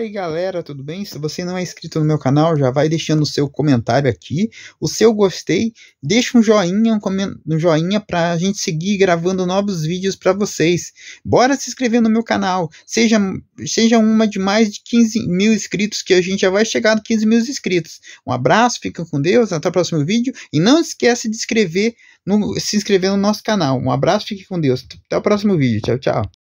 E aí galera, tudo bem? Se você não é inscrito no meu canal, já vai deixando o seu comentário aqui, o seu gostei, deixa um joinha, um, um joinha pra gente seguir gravando novos vídeos para vocês. Bora se inscrever no meu canal, seja, seja uma de mais de 15 mil inscritos, que a gente já vai chegar a 15 mil inscritos. Um abraço, fica com Deus, até o próximo vídeo, e não esquece de inscrever no, se inscrever no nosso canal. Um abraço, fique com Deus, até o próximo vídeo, tchau, tchau.